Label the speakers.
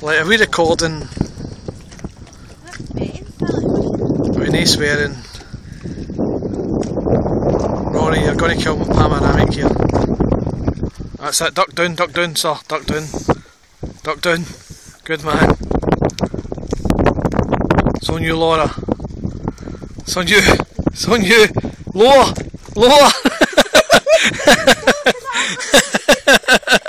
Speaker 1: Like, are we recording? Are nice, no swearing? Rory, you're going to kill my panoramic here. That's it, duck down, duck down, sir, duck down. Duck down. Good man. It's on you, Laura. It's on you. It's on you. Lower! Lower!